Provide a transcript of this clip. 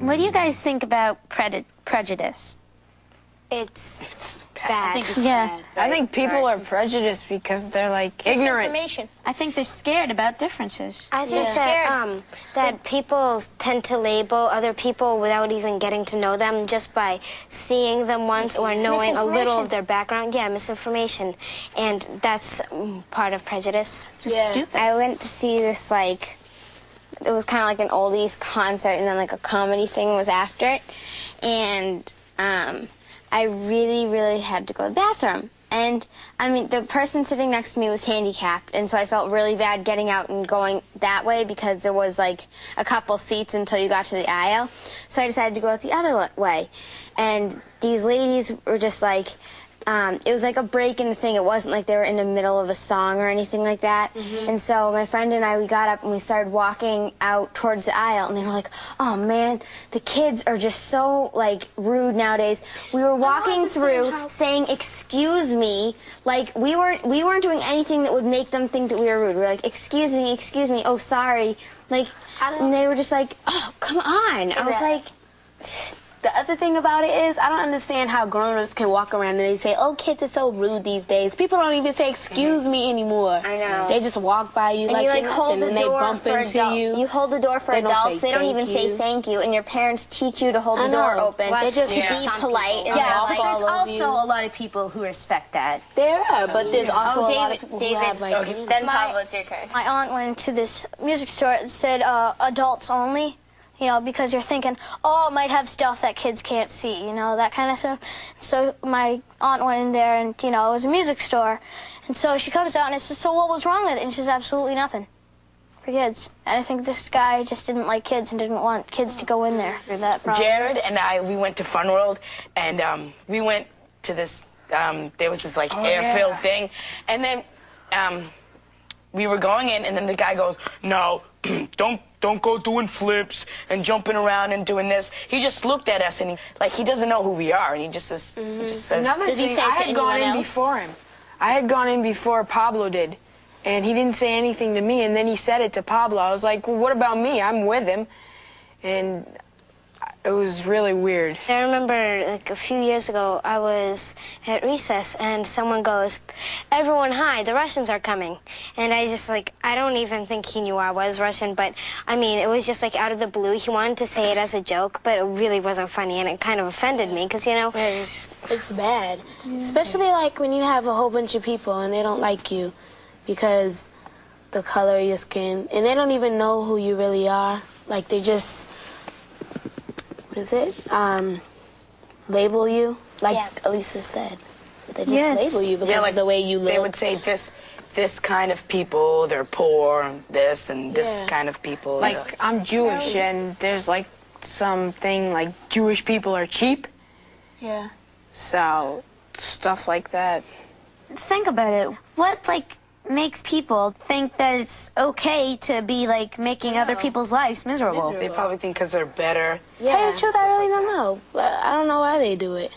What do you guys think about pred- prejudice? It's bad. Yeah. I think people are prejudiced because they're like ignorant. Information. I think they're scared about differences. I think Yeah. that Scared. um, that people tend to label other people without even getting to know them just by seeing them once or knowing a little of their background. Yeah, misinformation, and that's mm, part of prejudice. Just stupid. I went to see this like it was kind of like an oldies concert and then like a comedy thing was after it. And um, I really really had to go to the bathroom. And I mean the person sitting next to me was handicapped and so I felt really bad getting out and going that way because there was like a couple seats until you got to the aisle. So I decided to go out the other way. And these ladies were just like um, it was like a break in the thing. It wasn't like they were in the middle of a song or anything like that. And so my friend and I, we got up and we started walking out towards the aisle, and they were like, "Oh man, the kids are just so like rude nowadays." We were walking through saying "excuse me," like we weren't we weren't doing anything that would make them think that we were rude. We were like, "Excuse me, excuse me, oh sorry," like, and they were just like, "Oh come on!" I was like. The other thing about it is, I don't understand how grown-ups can walk around and they say, "Oh, kids are so rude these days." People don't even say "excuse me" anymore. I know. They just walk by you And like you like hold nothing, the and they door bump for into adults. you. You hold the door for They don't adults. They don't thank even say thank you, and your parents teach you to hold the door know. open. They just to Yeah. be Some polite and Yeah, walk but polite. there's all over also you. a lot of people who respect that. There are, but there's also Oh, a lot David- of people David, who have like. okay. Then My- Pablo, it's your turn. My aunt went into this music store that said uh, adults only. You know, because you're thinking, oh, it might have stuff that kids can't see, you know, that kind of stuff. So my aunt went in there, and you know, it was a music store, and so she comes out and it's just, so what was wrong with it? And she says, absolutely nothing for kids. And I think this guy just didn't like kids and didn't want kids to go in there that problem. Jared and I, we went to Fun World, and um, we went to this. Um, there was this like air-filled thing, and then um, we were going in, and then the guy goes, "No, don't." Don't go doing flips and jumping around and doing this. He just looked at us and he, like he doesn't know who we are, and he just says, he mm-hmm. just says, Another Did he thing, say I to had gone in before him. I had gone in before Pablo did, and he didn't say anything to me. And then he said it to Pablo. I was like, "Well, what about me? I'm with him," and it was really weird. I remember like a few years ago, I was at recess and someone goes, "Everyone, hi! The Russians are coming." And I just like, I don't even think he knew I was Russian, but I mean, it was just like out of the blue. He wanted to say it as a joke, but it really wasn't funny, and it kind of offended me because you know, It's, it's bad, especially like when you have a whole bunch of people and they don't like you because the color of your skin, and they don't even know who you really are. Like they just, what is it? Um, label you, like Yeah. Elisa said. They just Yes. label you because of the way you look. They would say this, this kind of people, they're poor, this and this Yeah. kind of people. Like I'm Jewish, and there's like something like Jewish people are cheap, yeah. so stuff like that. Think about it. What like makes people think that it's okay to be like making other people's lives miserable? they probably think because they're better. Tell you the truth, I really don't know, but I don't know why they do it.